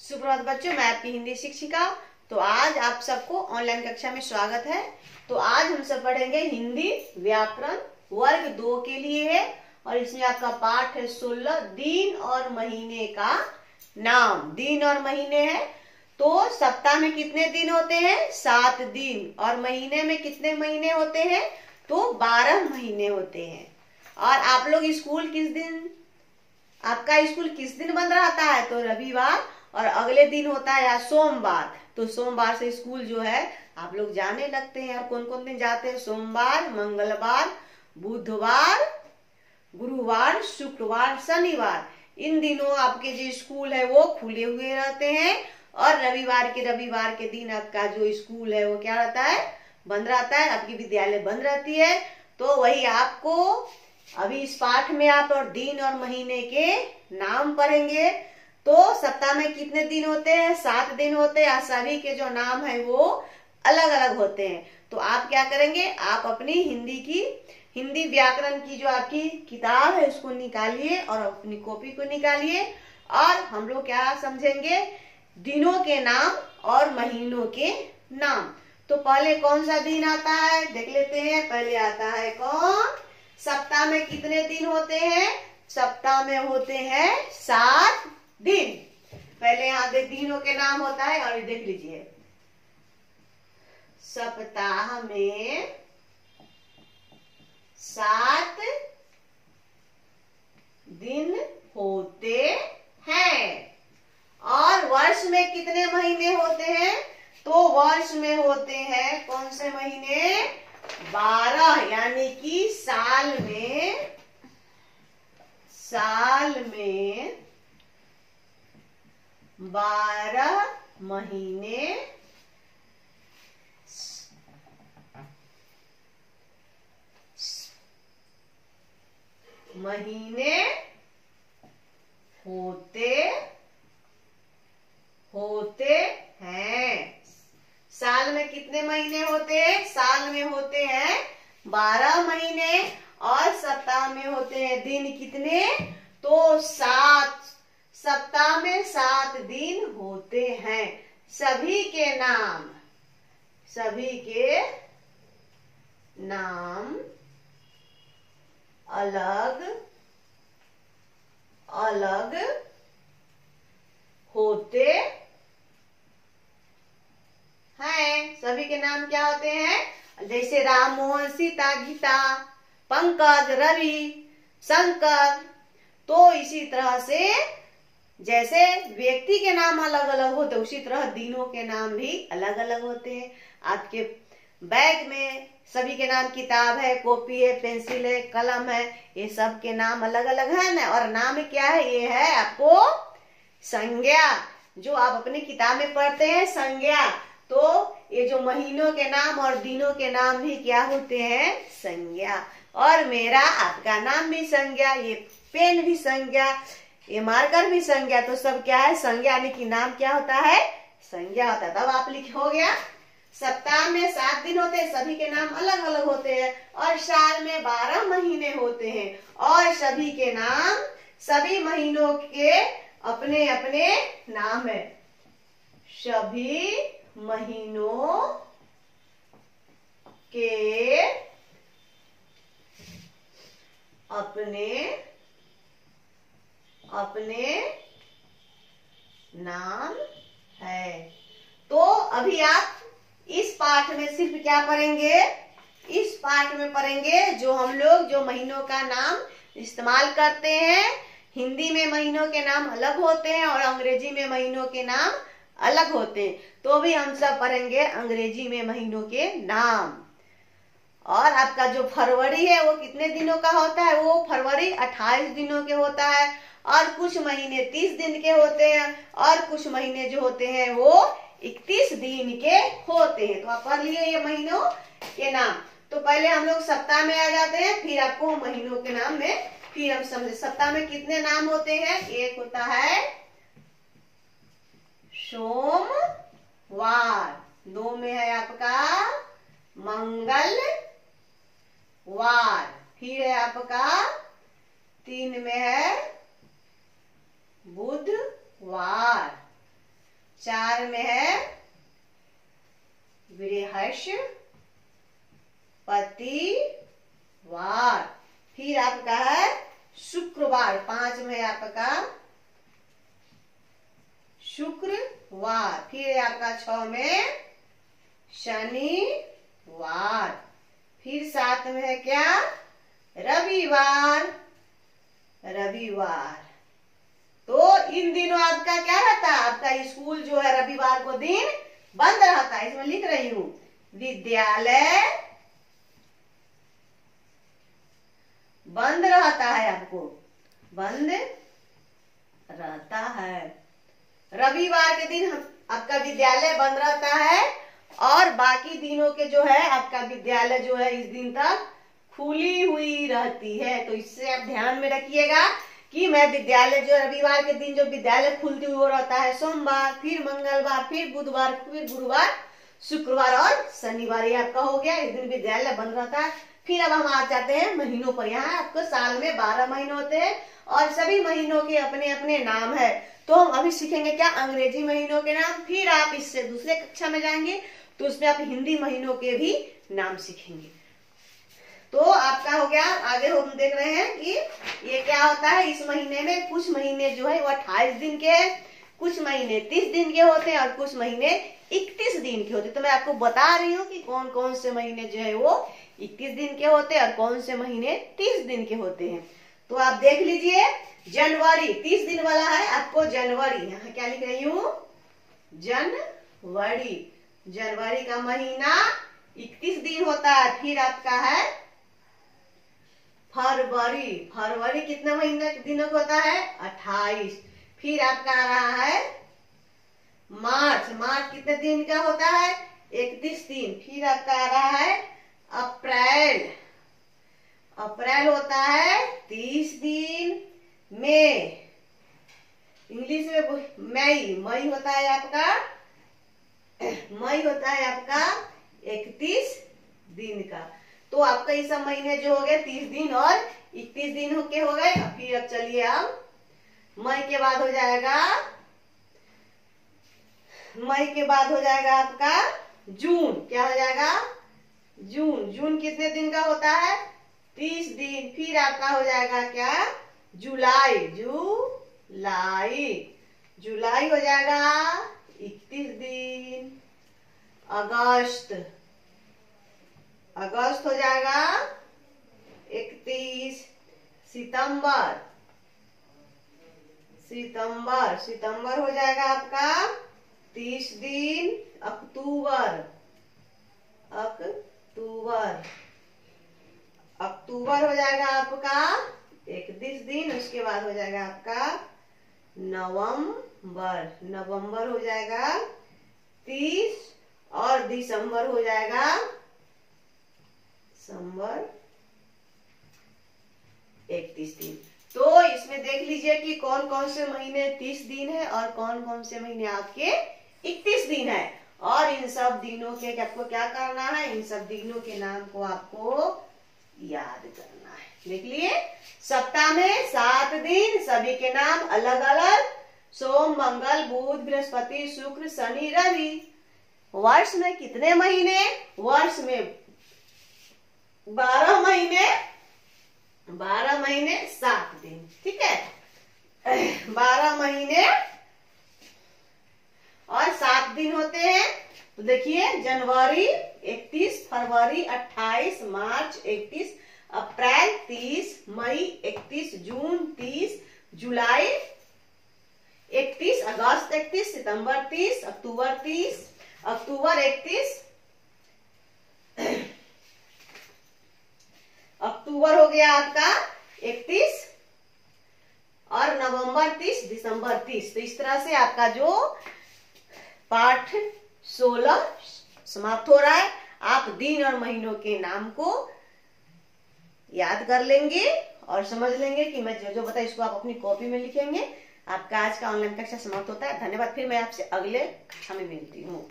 सुप्रभात बच्चों, मैं आपकी हिंदी शिक्षिका तो आज आप सबको ऑनलाइन कक्षा में स्वागत है। तो आज हम सब पढ़ेंगे हिंदी व्याकरण वर्ग दो के लिए है, और इसमें आपका पाठ है सोलह दिन और महीने का नाम। दिन और महीने है तो सप्ताह में कितने दिन होते हैं? सात दिन। और महीने में कितने महीने होते हैं? तो बारह महीने होते हैं। और आप लोग स्कूल किस दिन? आपका स्कूल किस दिन बंद रहता है? तो रविवार और अगले दिन होता है सोमवार। तो सोमवार से स्कूल जो है, आप लोग जाने लगते हैं। और कौन कौन दिन जाते हैं? सोमवार, मंगलवार, बुधवार, गुरुवार, शुक्रवार, शनिवार। इन दिनों आपके जो स्कूल है, वो खुले हुए रहते हैं। और रविवार के रविवार के दिन आपका जो स्कूल है, वो क्या रहता है? बंद रहता है। आपकी विद्यालय बंद रहती है। तो वही आपको अभी इस पाठ में आप और दिन और महीने के नाम पढ़ेंगे। तो सप्ताह में कितने दिन होते हैं? सात दिन होते हैं। सभी के जो नाम है वो अलग अलग होते हैं। तो आप क्या करेंगे? आप अपनी हिंदी की, हिंदी व्याकरण की जो आपकी किताब है, उसको निकालिए और अपनी कॉपी को निकालिए और हम लोग क्या समझेंगे? दिनों के नाम और महीनों के नाम। तो पहले कौन सा दिन आता है? देख लेते हैं, पहले आता है कौन? सप्ताह में कितने दिन होते हैं? सप्ताह में होते हैं सात दिन। पहले यहाँ देख दिनों के नाम होता है और ये देख लीजिए। सप्ताह में सात दिन होते हैं। और वर्ष में कितने महीने होते हैं? तो वर्ष में होते हैं कौन से महीने? बारह, यानी कि साल में साल में बारह महीने महीने होते होते हैं। साल में कितने महीने होते हैं? साल में होते हैं बारह महीने और सप्ताह में होते हैं दिन कितने? तो सात सप्ताह में सात दिन होते हैं। सभी के नाम। सभी के नाम अलग अलग होते हैं। सभी के नाम क्या होते हैं? जैसे राम मोहन, सीता, गीता, पंकज, रवि, शंकर। तो इसी तरह से जैसे व्यक्ति के नाम अलग अलग होते उसी तरह दिनों के नाम भी अलग अलग होते हैं। आपके बैग में सभी के नाम किताब है, कॉपी है, पेंसिल है, कलम है, ये सब के नाम अलग अलग है। ना और नाम क्या है? ये है आपको संज्ञा, जो आप अपनी किताब में पढ़ते हैं, संज्ञा। तो ये जो महीनों के नाम और दिनों के नाम भी क्या होते हैं? संज्ञा। और मेरा आपका नाम भी संज्ञा, ये पेन भी संज्ञा ये मार्कर भी संज्ञा तो सब क्या है? संज्ञा यानी कि नाम क्या होता है? संज्ञा होता है। तब आप लिख, हो गया। सप्ताह में सात दिन होते हैं, सभी के नाम अलग अलग होते हैं। और साल में बारह महीने होते हैं। और सभी के नाम, सभी महीनों के अपने अपने नाम है। सभी महीनों के अपने अपने नाम है। तो अभी आप इस पाठ में सिर्फ़ क्या पढ़ेंगे? इस पाठ में पढ़ेंगे जो हम लोग जो महीनों का नाम इस्तेमाल करते हैं। हिंदी में महीनों के नाम अलग होते हैं और अंग्रेज़ी में महीनों के नाम अलग होते हैं। तो भी हम सब पढ़ेंगे अंग्रेज़ी में महीनों के नाम। और आपका जो फरवरी है वो कितने दिनों का होता है? वो फरवरी 28 दिनों के होता है। और कुछ महीने 30 दिन के होते हैं, और कुछ महीने जो होते हैं वो 31 दिन के होते हैं। तो आप पढ़ लिए ये महीनों के नाम। तो पहले हम लोग सप्ताह में आ जाते हैं, फिर आपको महीनों के नाम में फिर हम समझे। सप्ताह में कितने नाम होते हैं? एक होता है सोमवार दो में है आपका मंगल, वार। फिर है आपका तीन में है बुधवार। चार में है बृहस पति वार फिर आपका है शुक्रवार, पाँच में है आपका शुक्रवार। फिर आपका छ में शनिवार। फिर सात में है क्या? रविवार। रविवार। तो इन दिनों आपका क्या रहता है? आपका स्कूल जो है रविवार को दिन बंद रहता है, इसमें लिख रही हूँ। विद्यालय बंद रहता है आपको। बंद रहता है। रविवार के दिन आपका विद्यालय बंद रहता है और बाकी दिनों के जो है, आपका विद्यालय जो है इस दिन तक खुली हुई रहती है। तो इससे आप ध्यान में रखिएगा कि मैं विद्यालय जो रविवार के दिन जो विद्यालय खुलती हुई रहता है, सोमवार, फिर मंगलवार, फिर बुधवार, फिर गुरुवार, शुक्रवार और शनिवार ये आपका हो गया, इस दिन विद्यालय बंद रहता है। फिर अब हम आ जाते हैं महीनों पर। यहाँ आपको साल में बारह महीने होते हैं और सभी महीनों के अपने अपने नाम है। तो हम अभी सीखेंगे क्या? अंग्रेज़ी महीनों के नाम। फिर आप इससे दूसरे कक्षा में जाएँगे तो उसमें आप हिंदी महीनों के भी नाम सीखेंगे। तो आपका हो गया, आगे हम देख रहे हैं कि ये क्या होता है, इस महीने में कुछ महीने जो है वो अट्ठाईस दिन के कुछ महीने तीस दिन के होते हैं और कुछ महीने इकतीस दिन के होते हैं। तो मैं आपको बता रही हूँ कि कौन कौन से महीने जो है वो इक्कीस दिन के होते हैं और कौन से महीने तीस दिन के होते हैं। तो आप देख लीजिए, जनवरी, तीस दिन वाला है आपको जनवरी। यहाँ क्या लिख रही हूँ? जनवरी। जनवरी का महीना इकतीस दिन होता है, फिर आपका है फरवरी फरवरी कितने महीने दिनों का होता है? अट्ठाईस। फिर आपका आ रहा है, मार्च मार्च कितने दिन का होता है? इकतीस दिन। फिर आपका आ रहा है, अप्रैल। अप्रैल होता है तीस दिन। मई। इंग्लिश में मई। मई होता है आपका, मई होता है आपका इकतीस दिन का। तो आपका सब महीने जो हो गए तीस दिन और इकतीस दिन के हो गए। फिर अब चलिए अब। मई के बाद हो जाएगा। मई के बाद हो जाएगा आपका जून। क्या हो जाएगा? जून। जून कितने दिन का होता है? तीस दिन। फिर आपका हो जाएगा क्या? जुलाई। जुलाई। जुलाई हो जाएगा इकतीस दिन। अगस्त। अगस्त हो जाएगा। इकतीस सितंबर। सितंबर सितंबर हो जाएगा आपका। तीस दिन, अक्टूबर। अक्टूबर। अक्टूबर हो जाएगा आपका। इकतीस दिन, उसके बाद हो जाएगा आपका नवंबर। नवंबर हो जाएगा तीस और दिसंबर हो जाएगा दिसंबर इकतीस दिन। तो इसमें देख लीजिए कि कौन कौन से महीने तीस दिन है और कौन कौन से महीने आपके इकतीस दिन है। और इन सब दिनों के आपको क्या करना है? इन सब दिनों के नाम को आपको याद करना है। देख लिए? सप्ताह में सात दिन, सभी के नाम अलग अलग सोम, मंगल, बुध, बृहस्पति, शुक्र, शनि, रवि। वर्ष में कितने महीने? वर्ष में बारह महीने बारह महीने सात दिन, ठीक है? बारह महीने और सात दिन होते हैं। तो देखिए, जनवरी इकतीस, फरवरी अट्ठाईस, मार्च इकतीस, अप्रैल तीस, मई इकतीस, जून तीस, जुलाई इकतीस, अगस्त इकतीस, सितंबर तीस, अक्टूबर तीस, अक्टूबर इकतीस अक्टूबर हो गया आपका इकतीस और नवंबर तीस, दिसंबर तीस। तो इस तरह से आपका जो पाठ सोलह समाप्त हो रहा है। आप दिन और महीनों के नाम को याद कर लेंगे और समझ लेंगे कि मैं जो जो बताया इसको आप अपनी कॉपी में लिखेंगे। आपका आज का ऑनलाइन कक्षा समाप्त होता है। धन्यवाद। फिर मैं आपसे अगले कक्षा में मिलती हूँ।